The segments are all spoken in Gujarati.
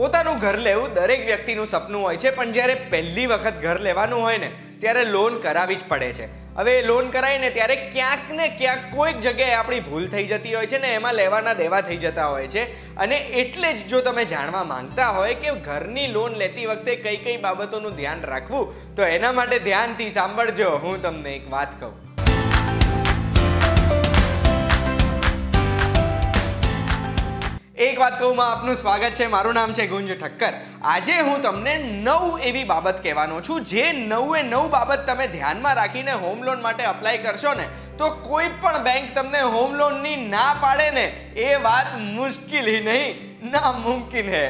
પોતાનું ઘર લેવું દરેક વ્યક્તિનું સપનું હોય છે, પણ જ્યારે પહેલી વખત ઘર લેવાનું હોય ને, ત્યારે લોન કરાવી જ પડે છે. હવે એ લોન કરાય ને ત્યારે ક્યાંક ને ક્યાંક કોઈક જગ્યાએ આપણી ભૂલ થઈ જતી હોય છે ને, એમાં લેવાના દેવા થઈ જતા હોય છે. અને એટલે જ જો તમે જાણવા માંગતા હોય કે ઘરની લોન લેતી વખતે કઈ કઈ બાબતોનું ધ્યાન રાખવું, તો એના માટે ધ્યાનથી સાંભળજો. હું તમને એક વાત કહું. એક વાત કહું આપનું સ્વાગત છે. મારું નામ છે ગુંજ ઠક્કર. આજે હું તમને નવ એવી બાબત કહેવાનો છું, જે નવે નવ બાબત તમે ધ્યાનમાં રાખીને હોમ લોન માટે અપ્લાય કરશો ને, તો કોઈ પણ બેંક તમને હોમ લોનની ના પાડે ને, એ વાત મુશ્કેલી નહીં નામુમકિન હે.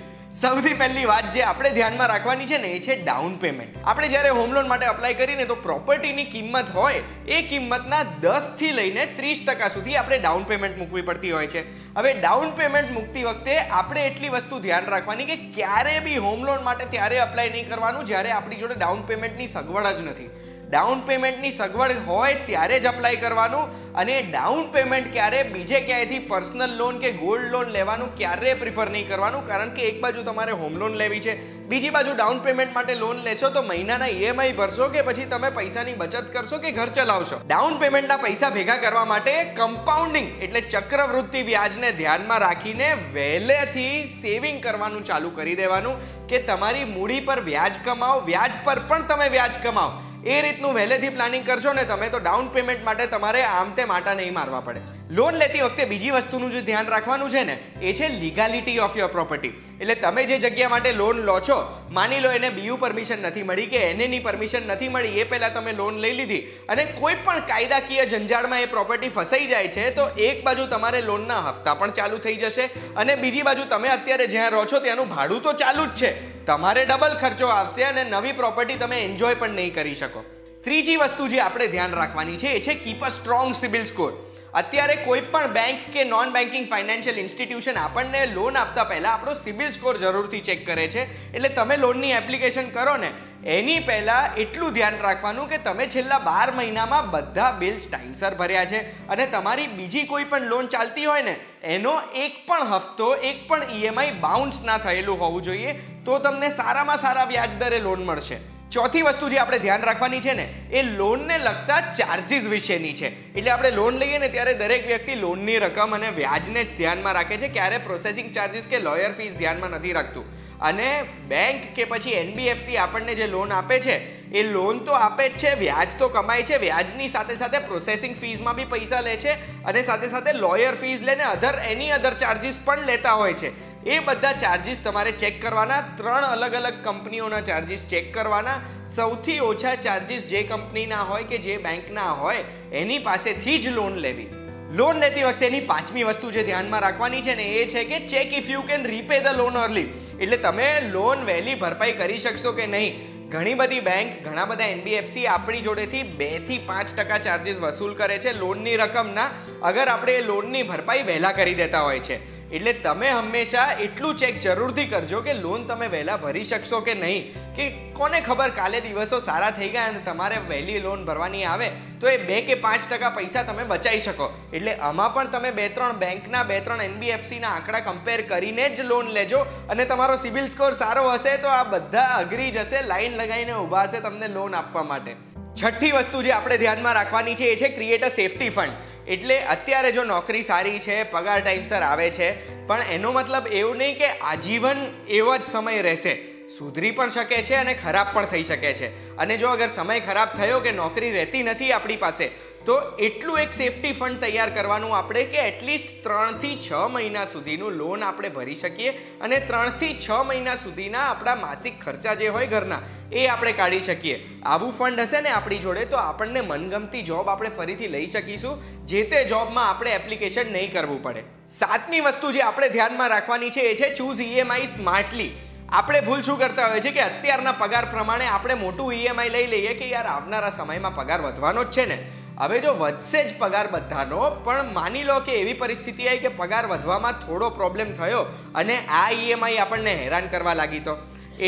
સૌથી પહેલી વાત જે આપણે ધ્યાનમાં રાખવાની છે ને, એ છે ડાઉન પેમેન્ટ આપણે જ્યારે હોમ લોન માટે અપ્લાય કરીને તો પ્રોપર્ટીની કિંમત હોય, એ કિંમતના દસથી લઈને ત્રીસ ટકા સુધી આપણે ડાઉન પેમેન્ટ મૂકવી પડતી હોય છે. હવે ડાઉન પેમેન્ટ મૂકતી વખતે આપણે એટલી વસ્તુ ધ્યાન રાખવાની કે ક્યારે બી હોમ લોન માટે ત્યારે અપ્લાય નહીં કરવાનું જ્યારે આપણી જોડે ડાઉન પેમેન્ટની સગવડ જ નથી. ડાઉન પેમેન્ટની સગવડ હોય ત્યારે જ અપ્લાય કરવાનું અને ડાઉન પેમેન્ટ ક્યારે બીજે ક્યાંયથી પર્સનલ લોન કે ગોલ્ડ લોન લેવાનું ક્યારે પ્રિફર નહીં કરવાનું, કારણ કે એક બાજુ તમારે હોમ લોન લેવી છે, બીજી બાજુ ડાઉન પેમેન્ટ માટે લોન લેશો તો મહિનાના ઈએમઆઈ ભરશો કે પછી તમે પૈસાની બચત કરશો કે ઘર ચલાવશો? ડાઉન પેમેન્ટના પૈસા ભેગા કરવા માટે કમ્પાઉન્ડિંગ એટલે ચક્રવૃત્તિ વ્યાજને ધ્યાનમાં રાખીને વહેલેથી સેવિંગ કરવાનું ચાલુ કરી દેવાનું કે તમારી મૂડી પર વ્યાજ કમાઓ, વ્યાજ પર પણ તમે વ્યાજ કમાઓ. એ રીતનું વહેલેથી પ્લાનિંગ કરશો ને તમે તો ડાઉન પેમેન્ટ માટે તમારે આમ તેમ આટા નહીં મારવા પડે. લોન લેતી વખતે બીજી વસ્તુનું જે ધ્યાન રાખવાનું છે ને, એ છે લીગાલિટી ઓફ યોર પ્રોપર્ટી એટલે તમે જે જગ્યા માટે લોન લો છો, માની લો એને બીયુ પરમિશન નથી મળી કે એનેની પરમિશન નથી મળી, એ પહેલાં તમે લોન લઈ લીધી. અને કોઈ પણ કાયદાકીય જંજાળમાં એ પ્રોપર્ટી ફસાઈ જાય છે, તો એક બાજુ તમારે લોનના હપ્તા પણ ચાલુ થઈ જશે અને બીજી બાજુ તમે અત્યારે જ્યાં રહો છો ત્યાંનું ભાડું તો ચાલુ જ છે. તમારે ડબલ ખર્ચો આવશે અને નવી પ્રોપર્ટી તમે એન્જોય પણ નહીં કરી શકો. ત્રીજી વસ્તુ જે આપણે ધ્યાન રાખવાની છે, એ છે keep a strong CIBIL score અત્યારે કોઈ પણ બેંક કે નોન બેન્કિંગ ફાઇનાન્શિયલ ઇન્સ્ટિટ્યુશન આપણને લોન આપતા પહેલાં આપણો સિબિલ સ્કોર જરૂરથી ચેક કરે છે. એટલે તમે લોનની એપ્લિકેશન કરો ને, એની પહેલાં એટલું ધ્યાન રાખવાનું કે તમે છેલ્લા બાર મહિનામાં બધા બિલ્સ ટાઈમસર ભર્યા છે. અને તમારી બીજી કોઈ પણ લોન ચાલતી હોય ને, એનો એક પણ હફતો એક પણ ઈએમઆઈ બાઉન્સ ના થયેલું હોવું જોઈએ, તો તમને સારામાં સારા વ્યાજ દરે લોન મળશે. ચોથી વસ્તુ જે આપણે ધ્યાન રાખવાની છે ને, એ લોનને લગતા ચાર્જિસ વિશેની છે. એટલે આપણે લોન લઈએ ને ત્યારે દરેક વ્યક્તિ લોનની રકમ અને વ્યાજને જ ધ્યાનમાં રાખે છે, ક્યારે પ્રોસેસિંગ ચાર્જિસ કે લોયર ફીસ ધ્યાનમાં નથી રાખતું. અને બેંક કે પછી એનબીએફસી આપણને જે લોન આપે છે, એ લોન તો આપે જ છે, વ્યાજ તો કમાય છે, વ્યાજની સાથે સાથે પ્રોસેસિંગ ફીઝમાં બી પૈસા લે છે અને સાથે સાથે લોયર ફીઝ લે ને અધર એની અધર ચાર્જિસ પણ લેતા હોય છે. એ બધા ચાર્જિસ તમારે ચેક કરવાના. ત્રણ અલગ અલગ કંપનીઓના ચાર્જિસ ચેક કરવાના. સૌથી ઓછા ચાર્જિસ જે કંપનીના હોય કે જે બેંકના હોય, એની પાસેથી જ લોન લેવી. લોન લેતી વખતે એની પાંચમી વસ્તુ જે ધ્યાનમાં રાખવાની છે ને એ છે કે check if you can repay the loan early એટલે તમે લોન વહેલી ભરપાઈ કરી શકશો કે નહીં? ઘણી બધી બેંક ઘણા બધા એનબીએફસી આપણી જોડેથી બેથી પાંચ ટકા ચાર્જિસ વસૂલ કરે છે લોનની રકમના. અગર આપણે એ લોનની ભરપાઈ વહેલા કરી દેતા હોય છે. એટલે તમે હંમેશા એટલું ચેક જરૂરથી કરજો કે લોન તમે વહેલા ભરી શકશો કે નહીં. કે કોને ખબર કાલે દિવસો સારા થઈ ગયા અને તમારે વહેલી લોન ભરવાની આવે, તો એ બે કે પાંચ ટકા પૈસા તમે બચાવી શકો. એટલે આમાં પણ તમે બે ત્રણ બેંકના, બે ત્રણ એનબીએફસીના આંકડા કમ્પેર કરીને જ લોન લેજો અને તમારો સિબિલ સ્કોર સારો હશે તો આ બધા અઘરી જશે, લાઈન લગાવીને ઊભા હશે તમને લોન આપવા માટે. છઠ્ઠી વસ્તુ જે આપણે ધ્યાનમાં રાખવાની છે એ છે ક્રિએટ અ સેફટી ફંડ એટલે અત્યારે જો નોકરી સારી છે, પગાર ટાઈમસર આવે છે, પણ એનો મતલબ એવું નહીં કે આજીવન એવો જ સમય રહેશે. સુધરી પણ શકે છે અને ખરાબ પણ થઈ શકે છે. અને જો અગર સમય ખરાબ થયો કે નોકરી રહેતી નથી આપણી પાસે તો એટલું એક સેફટી ફંડ તૈયાર કરવાનું આપણે કે એટલીસ્ટ ત્રણથી છ મહિના સુધીનું લોન આપણે ભરી શકીએ અને ત્રણથી છ મહિના સુધીના આપણા માસિક ખર્ચા જે હોય ઘરના, એ આપણે કાઢી શકીએ. આવું ફંડ હશે ને આપણી જોડે, તો આપણને મનગમતી જોબ આપણે ફરીથી લઈ શકીશું, જે તે જોબમાં આપણે એપ્લિકેશન નહીં કરવું પડે. સાતમી વસ્તુ જે આપણે ધ્યાનમાં રાખવાની છે એ છે ચૂઝ ઈએમઆઈ સ્માર્ટલી આપણે ભૂલ શું કરતા હોય છે કે અત્યારના પગાર પ્રમાણે આપણે મોટું ઈએમઆઈ લઈ લઈએ કે યાર આવનારા સમયમાં પગાર વધવાનો જ છે ને. હવે જો વધશે જ પગાર બધાનો, પણ માની લો કે એવી પરિસ્થિતિ આવી કે પગાર વધવામાં થોડો પ્રોબ્લેમ થયો અને આ ઈએમઆઈ આપણને હેરાન કરવા લાગી તો.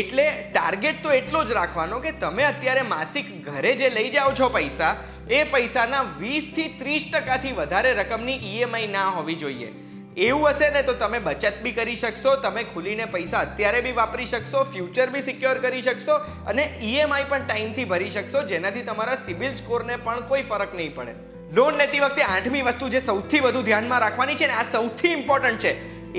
એટલે ટાર્ગેટ તો એટલો જ રાખવાનો કે તમે અત્યારે માસિક ઘરે જે લઈ જાઓ છો પૈસા, એ પૈસાના વીસથી ત્રીસ ટકાથી વધારે રકમની ઈએમઆઈ ના હોવી જોઈએ. એવું હશે ને તો તમે બચત બી કરી શકશો, તમે ખુલીને પૈસા અત્યારે બી વાપરી શકશો ફ્યુચર બી સિક્યોર કરી શકશો અને ઈએમઆઈ પણ ટાઈમથી ભરી શકશો, જેનાથી તમારા સિબિલ સ્કોરને પણ કોઈ ફરક નહીં પડે. લોન લેતી વખતે આઠમી વસ્તુ જે સૌથી વધુ ધ્યાનમાં રાખવાની છે ને, આ સૌથી ઇમ્પોર્ટન્ટ છે,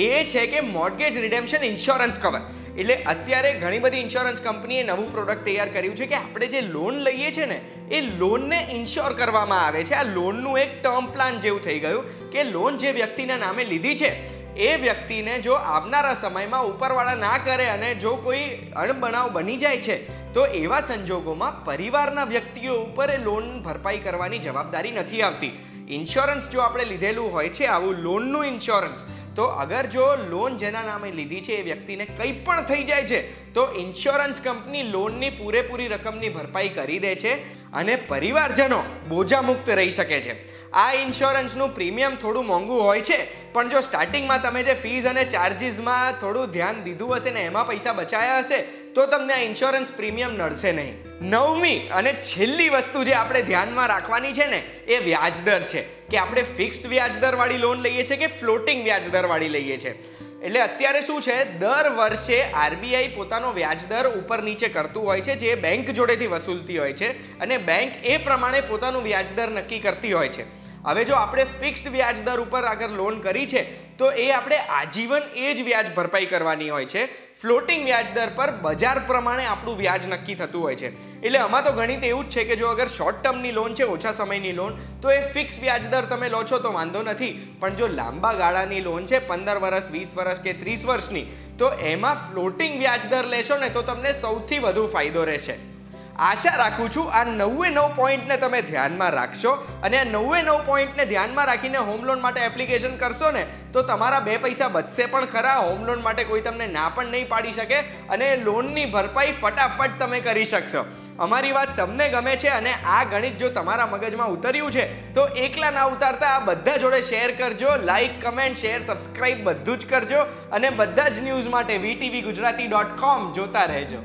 એ છે કે મોર્ગેજ રિડેમ્પશન ઇન્સ્યોરન્સ કવર એટલે અત્યારે ઘણી બધી ઇન્સ્યોરન્સ કંપનીએ નવું પ્રોડક્ટ તૈયાર કર્યું છે કે આપણે જે લોન લઈએ છીએ ને, એ લોનને ઇન્શ્યોર કરવામાં આવે છે. આ લોનનું એક ટર્મ પ્લાન જેવું થઈ ગયું કે લોન જે વ્યક્તિના નામે લીધી છે, એ વ્યક્તિને જો આવનારા સમયમાં ઉપરવાળા ના કરે અને જો કોઈ અણબનાવ બની જાય છે, તો એવા સંજોગોમાં પરિવારના વ્યક્તિઓ ઉપર એ લોન ભરપાઈ કરવાની જવાબદારી નથી આવતી. ઇન્સ્યોરન્સ જો આપણે લીધેલું હોય છે, આવું લોનનું ઇન્સ્યોરન્સ તો અગર જો લોન જેના નામે લીધી છે, એ વ્યક્તિને કંઈ પણ થઈ જાય છે, તો ઇન્સ્યોરન્સ કંપની લોનની પૂરેપૂરી રકમની ભરપાઈ કરી દે છે અને પરિવારજનો બોજામુક્ત રહી શકે છે. આ ઇન્સ્યોરન્સનું પ્રીમિયમ થોડું મોંઘું હોય છે, પણ જો સ્ટાર્ટિંગમાં તમે જે ફીઝ અને ચાર્જીસમાં થોડું ધ્યાન દીધું હશે ને, એમાં પૈસા બચાયા હશે, તો તમને આ ઇન્સ્યોરન્સ પ્રીમિયમ નડશે નહીં. નવમી અને છેલ્લી વસ્તુ જે આપણે ધ્યાનમાં રાખવાની છે ને, એ વ્યાજદર છે. કે આપણે ફિક્સ્ડ વ્યાજદરવાળી લોન લઈએ છીએ કે ફ્લોટિંગ વ્યાજદરવાળી લઈએ છીએ. એટલે અત્યારે શું છે, દર વર્ષે આરબીઆઈ પોતાનો વ્યાજદર ઉપર નીચે કરતું હોય છે, જે બેંક જોડેથી વસૂલતી હોય છે, અને બેંક એ પ્રમાણે પોતાનું વ્યાજદર નક્કી કરતી હોય છે. હવે જો આપણે ફિક્સ્ડ વ્યાજ દર ઉપર આગળ લોન કરી છે તો એ આપણે આજીવન એ જ વ્યાજ ભરપાઈ કરવાની હોય છે. ફ્લોટિંગ વ્યાજ દર પર બજાર પ્રમાણે આપણું વ્યાજ નક્કી થતું હોય છે. એટલે આમાં તો ગણિત એવું જ છે કે જો અગર શોર્ટ ટર્મની લોન છે, ઓછા સમયની લોન તો એ ફિક્સ વ્યાજ દર તમે લો છો તો વાંધો નથી. પણ જો લાંબા ગાળાની લોન છે, પંદર વર્ષ, વીસ વર્ષ કે ત્રીસ વર્ષની, તો એમાં ફ્લોટિંગ વ્યાજ દર લેશો ને તો તમને સૌથી વધુ ફાયદો રહેશે. આશા રાખું છું આ નવે નવ પોઈન્ટને તમે ધ્યાનમાં રાખશો અને આ નવે નવ પોઈન્ટને ધ્યાનમાં રાખીને હોમ લોન માટે એપ્લિકેશન કરશો ને, તો તમારા બે પૈસા બચશે પણ ખરા, હોમ લોન માટે કોઈ તમને ના પણ નહીં પાડી શકે અને લોનની ભરપાઈ ફટાફટ તમે કરી શકશો. અમારી વાત તમને ગમે છે અને આ ગણિત જો તમારા મગજમાં ઉતર્યું છે, તો એકલા ના ઉતારતા આ બધા જોડે શેર કરજો લાઈક કમેન્ટ શેર સબસ્ક્રાઇબ બધું જ કરજો અને બધા જ ન્યૂઝ માટે વીટીવી ગુજરાતી ડોટ કોમ જોતા રહેજો.